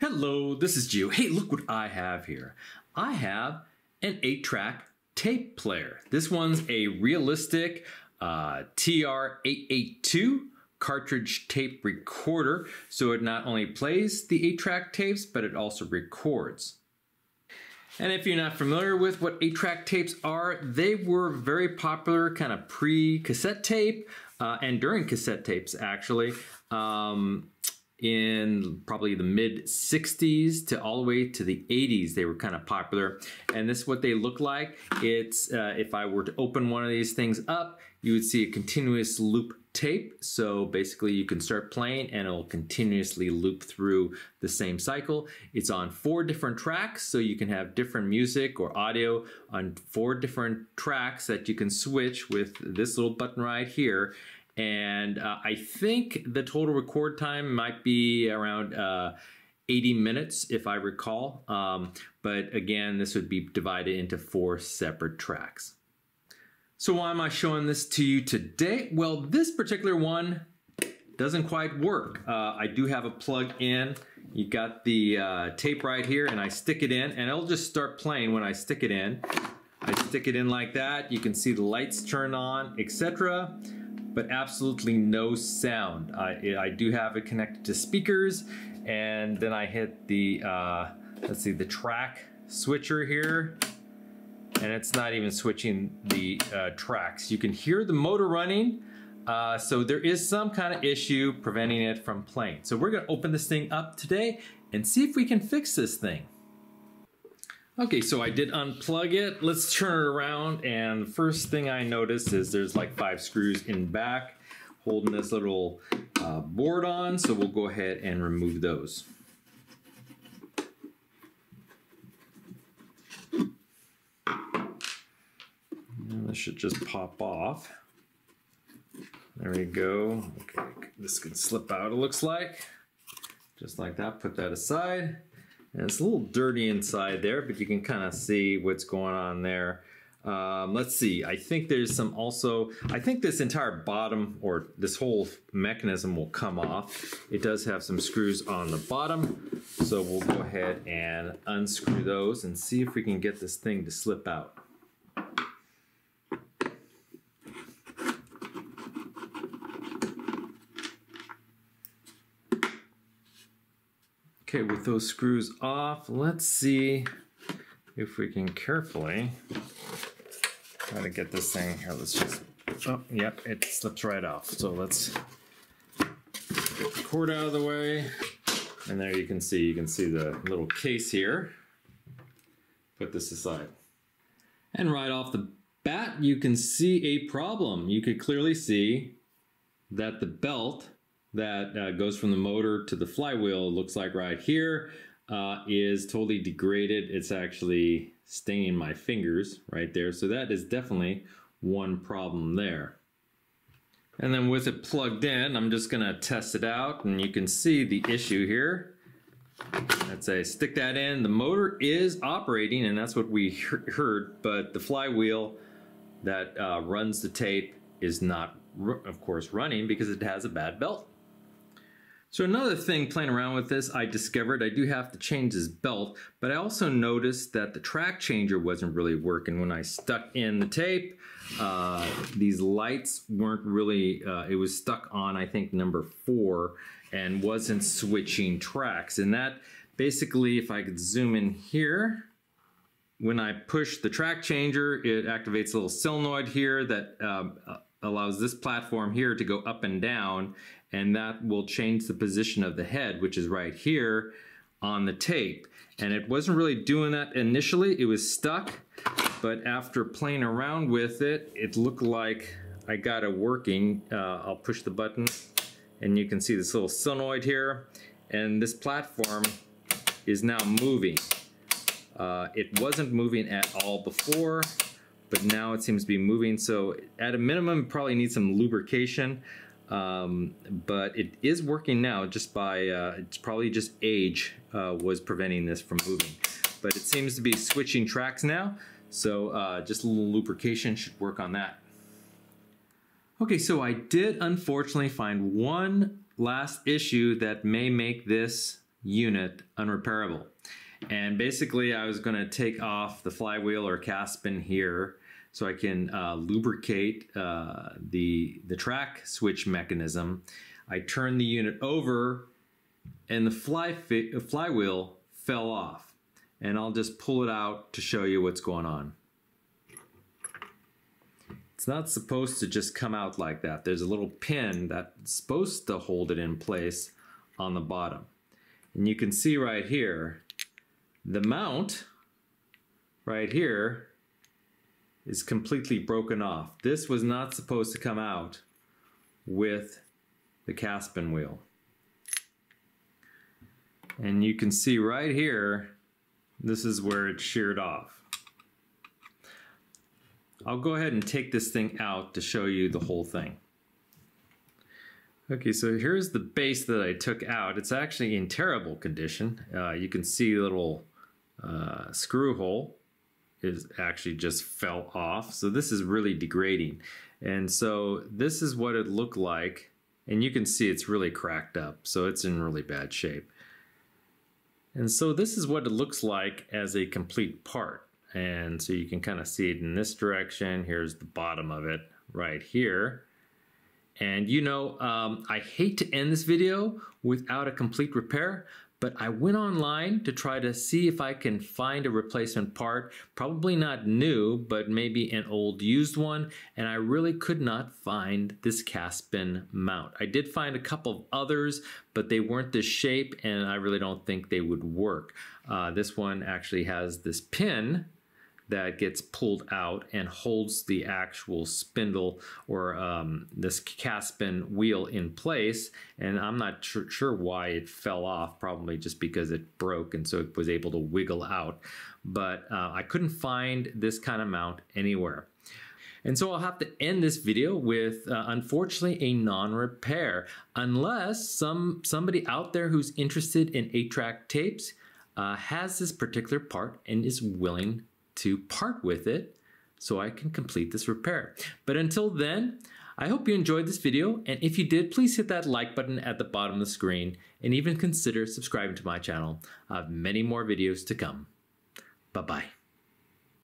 Hello, this is Gio. Hey, look what I have here. I have an 8-track tape player. This one's a Realistic uh, TR-882 cartridge tape recorder. So it not only plays the 8-track tapes, but it also records. And if you're not familiar with what 8-track tapes are, they were very popular kind of pre-cassette tape uh, and during cassette tapes actually. Um, in probably the mid 60s to all the way to the 80s they were kind of popular. And this is what they look like. It's uh, if I were to open one of these things up you would see a continuous loop tape. So basically you can start playing and it'll continuously loop through the same cycle. It's on four different tracks so you can have different music or audio on four different tracks that you can switch with this little button right here and uh, I think the total record time might be around uh, 80 minutes if I recall. Um, but again, this would be divided into four separate tracks. So why am I showing this to you today? Well, this particular one doesn't quite work. Uh, I do have a plug in. You got the uh, tape right here and I stick it in and it'll just start playing when I stick it in. I stick it in like that. You can see the lights turn on, etc but absolutely no sound. I, I do have it connected to speakers and then I hit the, uh, let's see, the track switcher here and it's not even switching the uh, tracks. You can hear the motor running, uh, so there is some kind of issue preventing it from playing. So we're gonna open this thing up today and see if we can fix this thing. Okay, so I did unplug it. Let's turn it around and the first thing I noticed is there's like five screws in back holding this little uh, board on, so we'll go ahead and remove those. And this should just pop off. There we go. Okay, this could slip out it looks like. Just like that, put that aside. And it's a little dirty inside there, but you can kind of see what's going on there. Um, let's see, I think there's some also, I think this entire bottom or this whole mechanism will come off. It does have some screws on the bottom, so we'll go ahead and unscrew those and see if we can get this thing to slip out. Okay, with those screws off, let's see if we can carefully try to get this thing here. Let's just, oh, yep, it slips right off. So let's get the cord out of the way. And there you can see, you can see the little case here. Put this aside. And right off the bat, you can see a problem. You could clearly see that the belt that uh, goes from the motor to the flywheel looks like right here uh, is totally degraded. It's actually staining my fingers right there. So that is definitely one problem there. And then with it plugged in, I'm just gonna test it out and you can see the issue here. Let's say stick that in. The motor is operating and that's what we heard, but the flywheel that uh, runs the tape is not, of course, running because it has a bad belt. So another thing playing around with this, I discovered I do have to change this belt, but I also noticed that the track changer wasn't really working. When I stuck in the tape, uh, these lights weren't really, uh, it was stuck on, I think, number four and wasn't switching tracks. And that basically, if I could zoom in here, when I push the track changer, it activates a little solenoid here that um, allows this platform here to go up and down and that will change the position of the head which is right here on the tape. And it wasn't really doing that initially. It was stuck but after playing around with it it looked like I got it working. Uh, I'll push the button and you can see this little solenoid here. And this platform is now moving. Uh, it wasn't moving at all before but now it seems to be moving. So at a minimum, probably needs some lubrication. Um, but it is working now just by, uh, it's probably just age uh, was preventing this from moving. But it seems to be switching tracks now. So uh, just a little lubrication should work on that. Okay, so I did unfortunately find one last issue that may make this unit unrepairable. And basically I was gonna take off the flywheel or capstan here so I can uh, lubricate uh, the, the track switch mechanism. I turn the unit over and the fly flywheel fell off. And I'll just pull it out to show you what's going on. It's not supposed to just come out like that. There's a little pin that's supposed to hold it in place on the bottom. And you can see right here, the mount right here is completely broken off. This was not supposed to come out with the capstan wheel. And you can see right here, this is where it sheared off. I'll go ahead and take this thing out to show you the whole thing. Okay, so here's the base that I took out. It's actually in terrible condition. Uh, you can see the little uh, screw hole is actually just fell off. So this is really degrading. And so this is what it looked like. And you can see it's really cracked up. So it's in really bad shape. And so this is what it looks like as a complete part. And so you can kind of see it in this direction. Here's the bottom of it right here. And you know, um, I hate to end this video without a complete repair, but I went online to try to see if I can find a replacement part, probably not new, but maybe an old used one, and I really could not find this capstan mount. I did find a couple of others, but they weren't this shape, and I really don't think they would work. Uh, this one actually has this pin that gets pulled out and holds the actual spindle or um, this capstan wheel in place. And I'm not sure why it fell off, probably just because it broke and so it was able to wiggle out. But uh, I couldn't find this kind of mount anywhere. And so I'll have to end this video with, uh, unfortunately, a non-repair, unless some somebody out there who's interested in 8-track tapes uh, has this particular part and is willing to part with it so I can complete this repair. But until then, I hope you enjoyed this video, and if you did, please hit that like button at the bottom of the screen, and even consider subscribing to my channel. I have many more videos to come. Bye-bye.